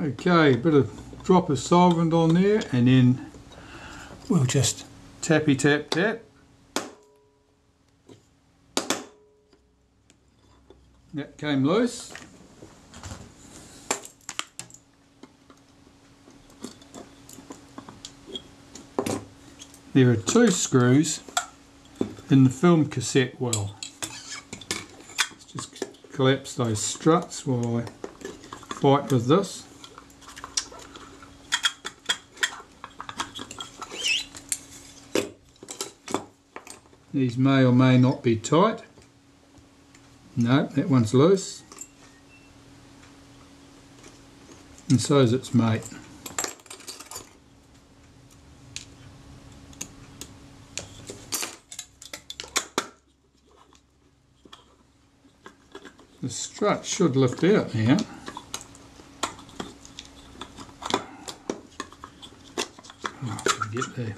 Okay, a bit of drop of solvent on there and then we'll just tappy tap tap. That came loose. There are two screws in the film cassette well. Let's just collapse those struts while I fight with this. These may or may not be tight. No, that one's loose. And so is its mate. The strut should lift out now. Oh, get there.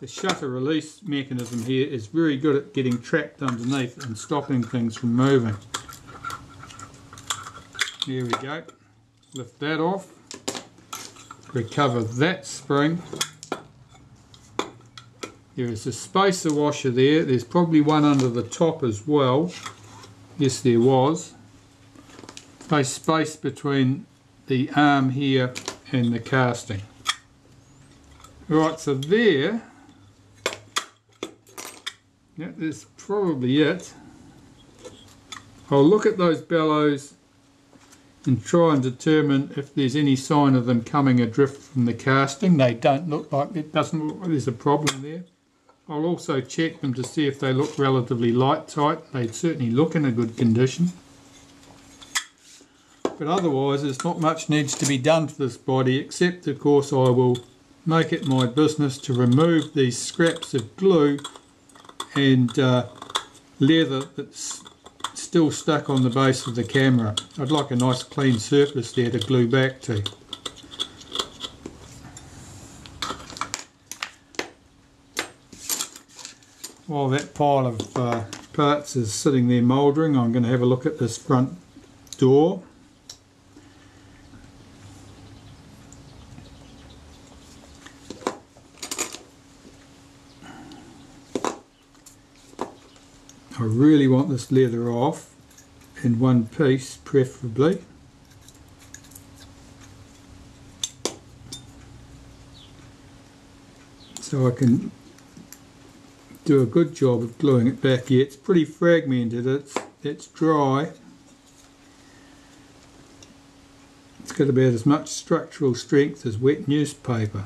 The shutter release mechanism here is very good at getting trapped underneath and stopping things from moving. There we go. Lift that off. Recover that spring. There is a spacer washer there. There's probably one under the top as well. Yes, there was. A space between the arm here and the casting. Right, so there, that is probably it. I'll look at those bellows and try and determine if there's any sign of them coming adrift from the casting. They don't look like, it doesn't look like there's a problem there. I'll also check them to see if they look relatively light tight. They certainly look in a good condition. But otherwise, there's not much needs to be done to this body, except of course I will make it my business to remove these scraps of glue and uh, leather that's still stuck on the base of the camera. I'd like a nice clean surface there to glue back to. While that pile of uh, parts is sitting there mouldering, I'm going to have a look at this front door. I really want this leather off in one piece preferably. So I can do a good job of gluing it back here. It's pretty fragmented, it's, it's dry. It's got about as much structural strength as wet newspaper.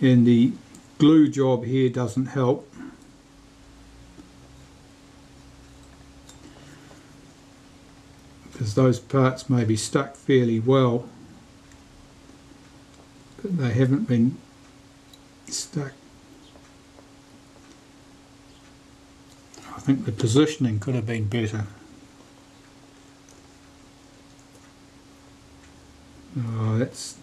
And the glue job here doesn't help. Because those parts may be stuck fairly well but they haven't been stuck. I think the positioning could have been better. Oh, that's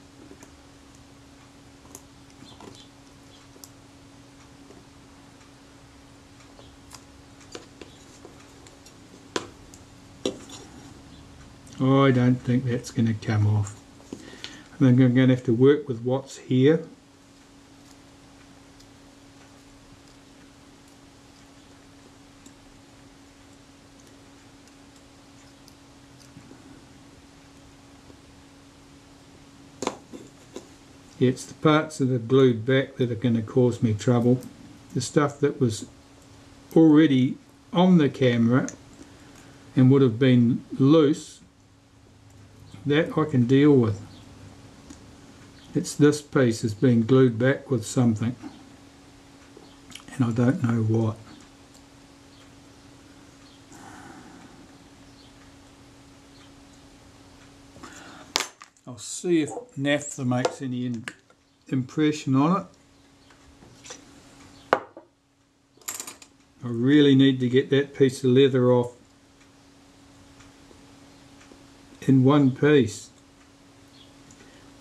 I don't think that's going to come off. I'm going to have to work with what's here. It's the parts that are glued back that are going to cause me trouble. The stuff that was already on the camera and would have been loose, that I can deal with. It's this piece is being glued back with something and I don't know what. I'll see if naphtha makes any impression on it. I really need to get that piece of leather off in one piece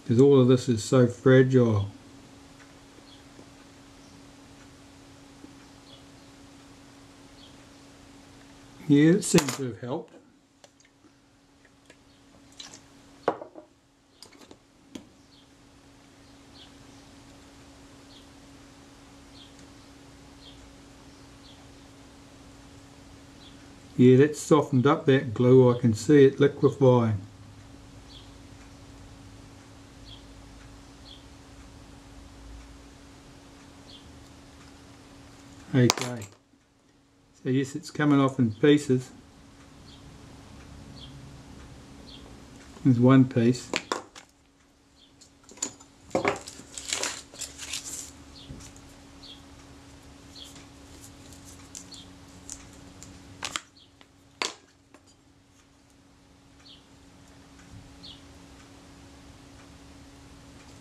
because all of this is so fragile. Yeah, it seems to have helped. Yeah, that's softened up that glue. I can see it liquefying. Okay. So yes, it's coming off in pieces. There's one piece.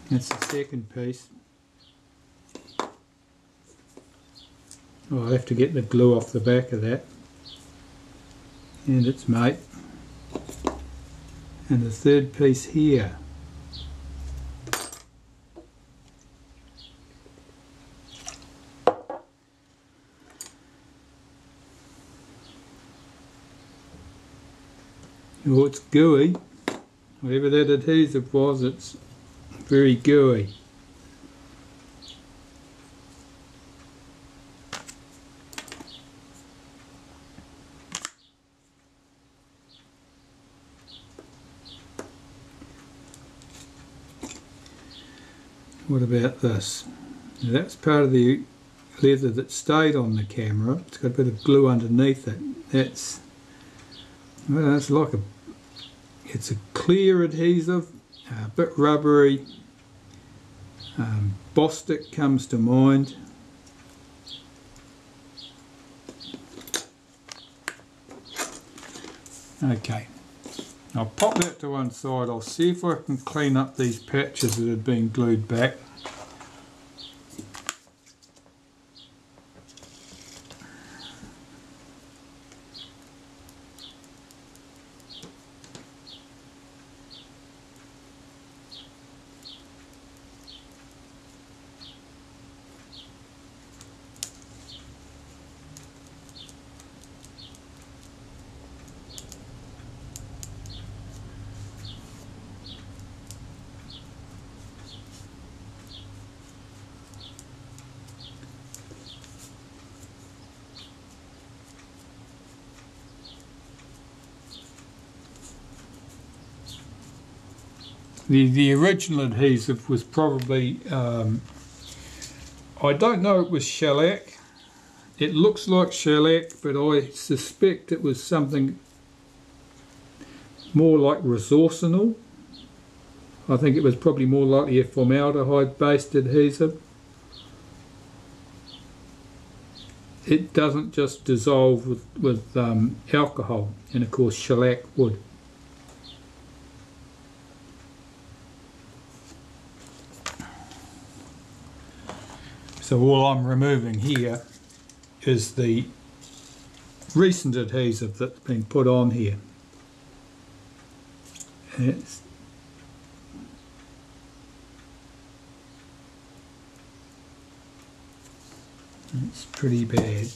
That's the second piece. Oh, I'll have to get the glue off the back of that. And its mate. And the third piece here. Oh, it's gooey. Whatever that adhesive was, it's very gooey. What about this? Now that's part of the leather that stayed on the camera. It's got a bit of glue underneath it. That's well, it's like a it's a clear adhesive, a bit rubbery. Um, Bostik comes to mind. Okay, I'll pop that to one side. I'll see if I can clean up these patches that have been glued back. The, the original adhesive was probably, um, I don't know it was shellac. It looks like shellac, but I suspect it was something more like resorcinol. I think it was probably more likely a formaldehyde based adhesive. It doesn't just dissolve with, with um, alcohol, and of course shellac would. So all I'm removing here is the recent adhesive that's been put on here. It's It's pretty bad.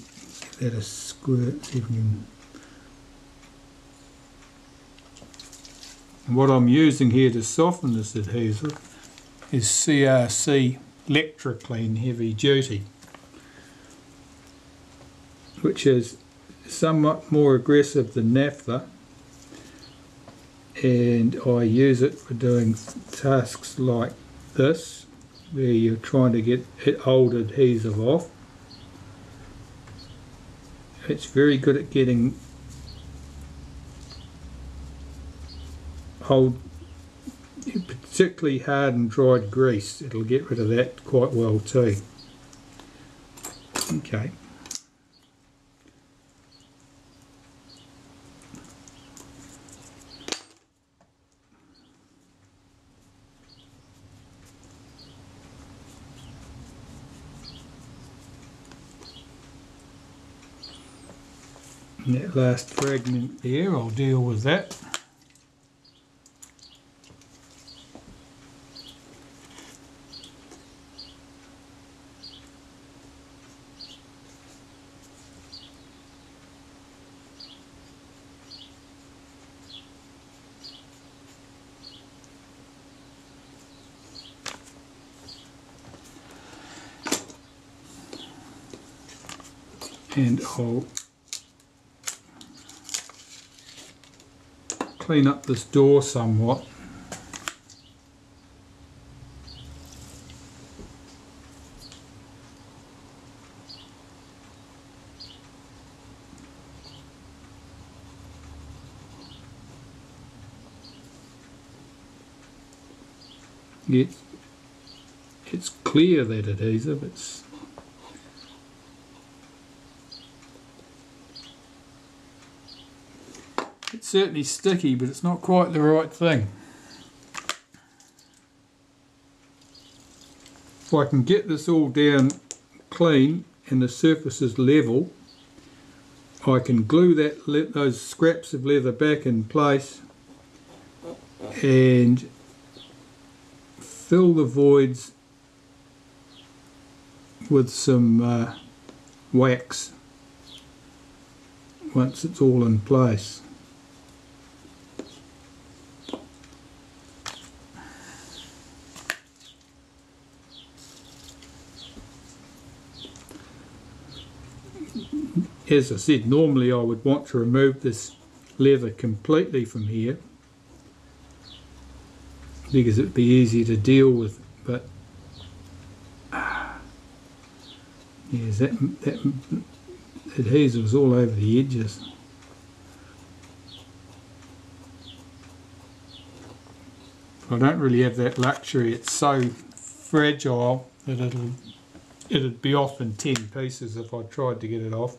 Squirt, see if we can. And what I'm using here to soften this adhesive is CRC Lectraclean Heavy Duty, which is somewhat more aggressive than naphtha and I use it for doing tasks like this where you're trying to get it old adhesive off. It's very good at getting old particularly hard and dried grease. It'll get rid of that quite well too. Okay. That last fragment there, I'll deal with that. And I'll clean up this door somewhat. It's, it's clear that adhesive, it's certainly sticky, but it's not quite the right thing. If I can get this all down clean and the surface is level, I can glue that let those scraps of leather back in place and fill the voids with some uh, wax once it's all in place. As I said, normally I would want to remove this leather completely from here because it would be easier to deal with, but yes, that, that adhesive is all over the edges. I don't really have that luxury, it's so fragile that it'll it'd be off in 10 pieces if I tried to get it off.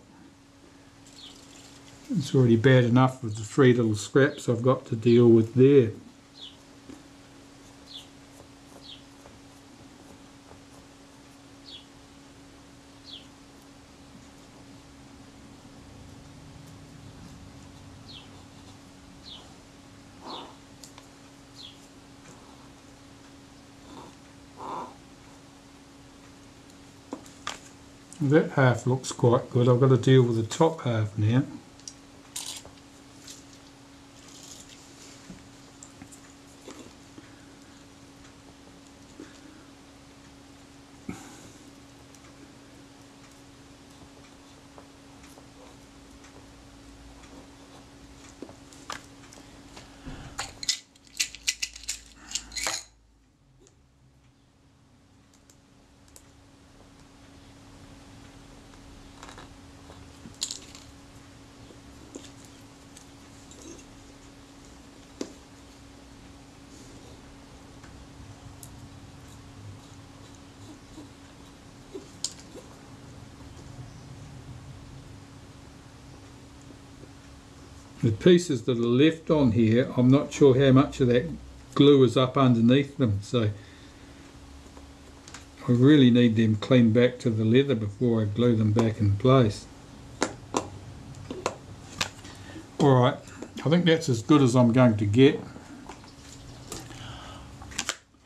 It's already bad enough with the three little scraps I've got to deal with there. That half looks quite good. I've got to deal with the top half now. The pieces that are left on here, I'm not sure how much of that glue is up underneath them, so I really need them cleaned back to the leather before I glue them back in place. Alright, I think that's as good as I'm going to get.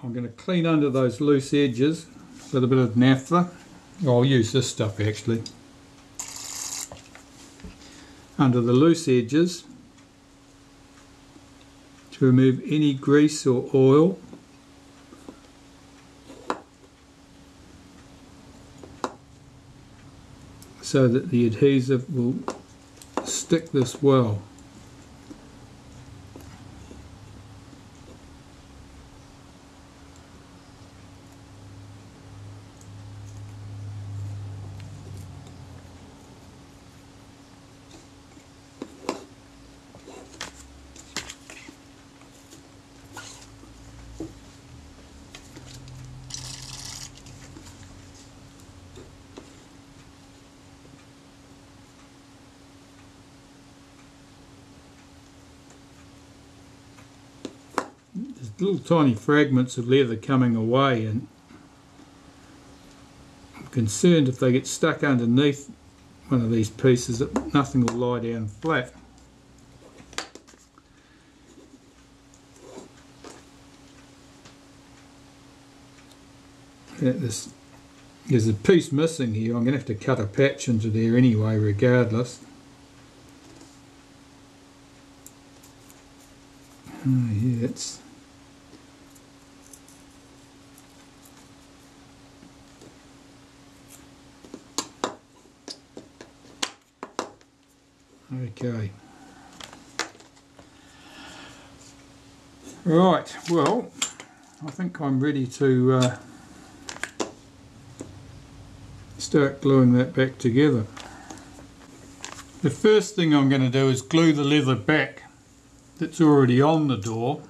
I'm going to clean under those loose edges with a bit of naphtha. I'll use this stuff actually under the loose edges to remove any grease or oil so that the adhesive will stick this well. Little tiny fragments of leather coming away and I'm concerned if they get stuck underneath one of these pieces that nothing will lie down flat. This, there's a piece missing here, I'm going to have to cut a patch into there anyway regardless. Oh yeah, it's Okay. Right, well, I think I'm ready to uh, start gluing that back together. The first thing I'm going to do is glue the leather back that's already on the door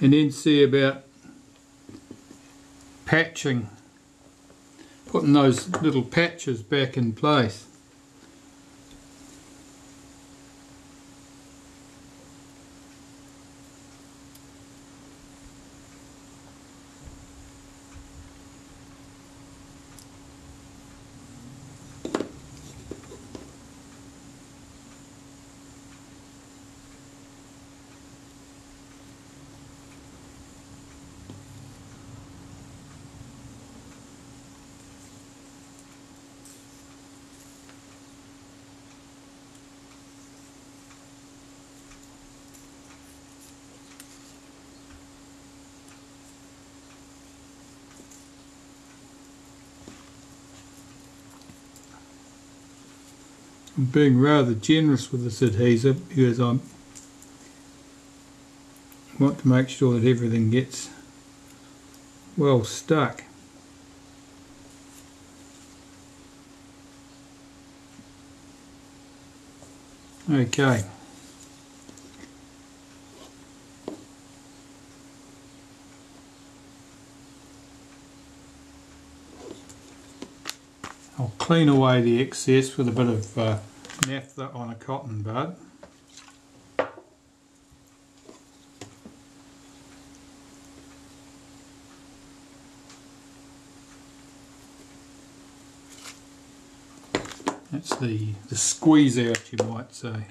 and then see about patching, putting those little patches back in place. I'm being rather generous with this adhesive because I want to make sure that everything gets well stuck. Okay. I'll clean away the excess with a bit of uh, naphtha on a cotton bud. That's the, the squeeze out you might say.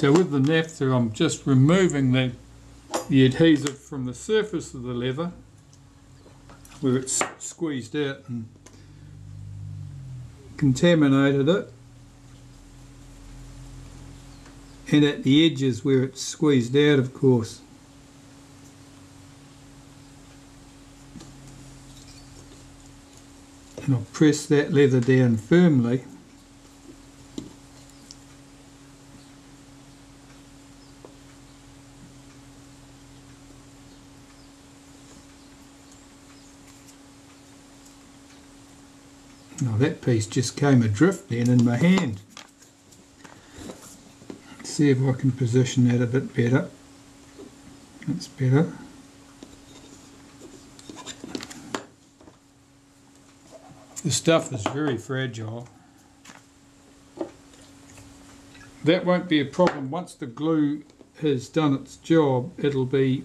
So with the naphtha. I'm just removing the, the adhesive from the surface of the leather where it's squeezed out and contaminated it. And at the edges where it's squeezed out of course. And I'll press that leather down firmly Oh, piece just came adrift then in my hand. Let's see if I can position that a bit better. That's better. The stuff is very fragile. That won't be a problem. Once the glue has done its job, it'll be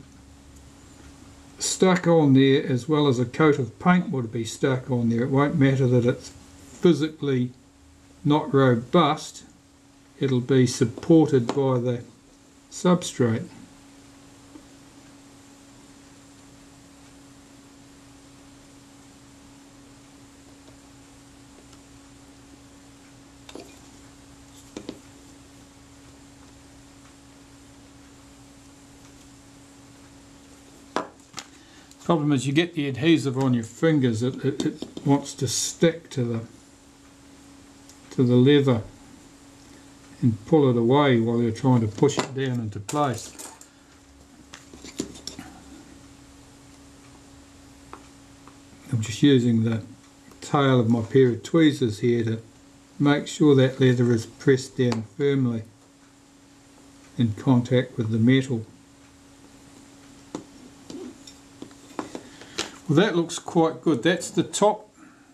stuck on there as well as a coat of paint would be stuck on there. It won't matter that it's physically not robust, it'll be supported by the substrate. Problem is you get the adhesive on your fingers, it, it, it wants to stick to the to the leather and pull it away while you're trying to push it down into place. I'm just using the tail of my pair of tweezers here to make sure that leather is pressed down firmly in contact with the metal. Well that looks quite good. That's the top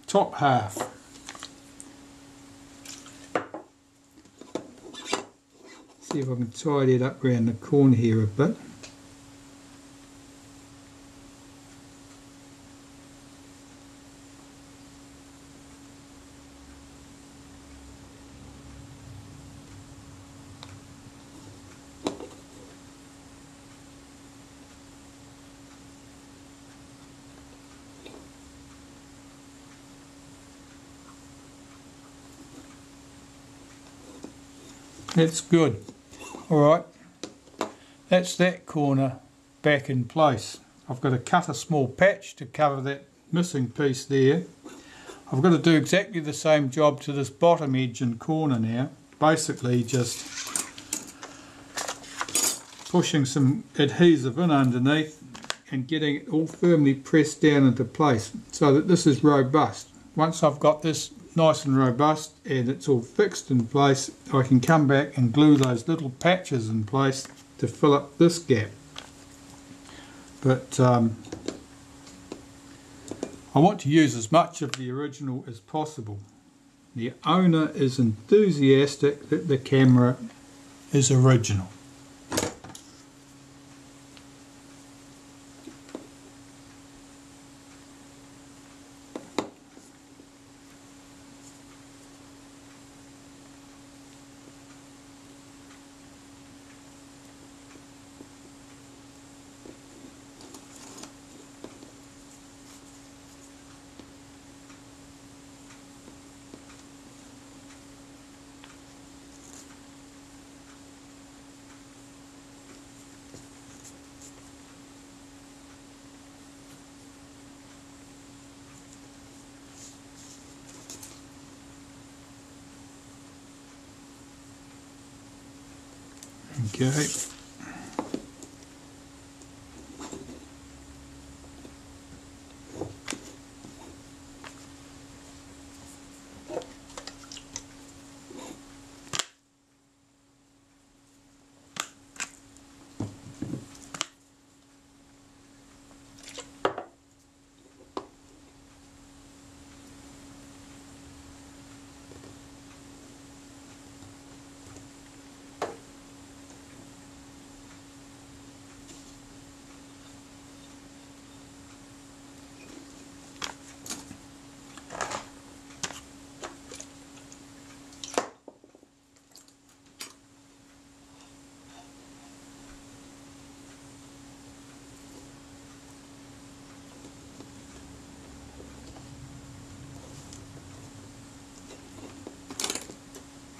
top half. See if I can tidy it up around the corner here a bit. It's good. Alright, that's that corner back in place. I've got to cut a small patch to cover that missing piece there. I've got to do exactly the same job to this bottom edge and corner now. Basically just pushing some adhesive in underneath and getting it all firmly pressed down into place so that this is robust. Once I've got this nice and robust and it's all fixed in place. I can come back and glue those little patches in place to fill up this gap. But um, I want to use as much of the original as possible. The owner is enthusiastic that the camera is original Okay.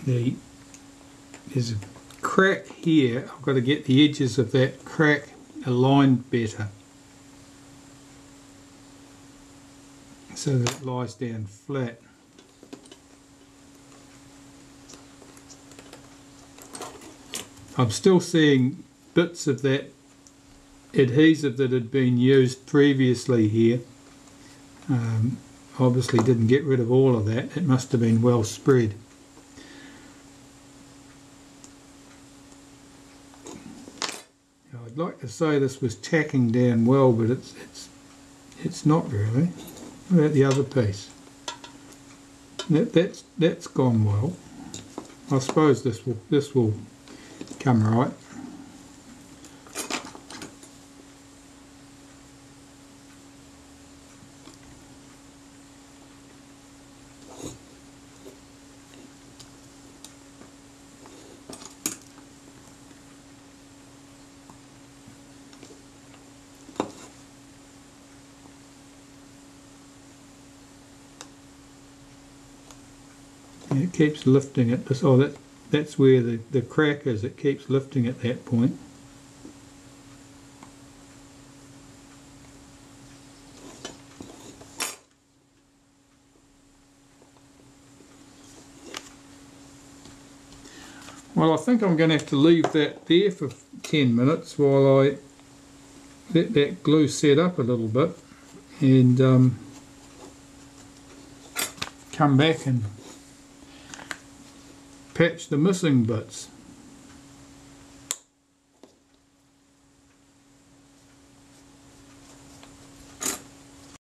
The there's a crack here. I've got to get the edges of that crack aligned better. So that it lies down flat. I'm still seeing bits of that adhesive that had been used previously here. Um, obviously didn't get rid of all of that. It must have been well spread I'd like to say this was tacking down well, but it's it's it's not really. What about the other piece? That that's that's gone well. I suppose this will this will come right. It keeps lifting it. Oh, that, that's where the, the crack is. It keeps lifting at that point. Well, I think I'm going to have to leave that there for 10 minutes while I let that glue set up a little bit and um, come back and patch the missing bits.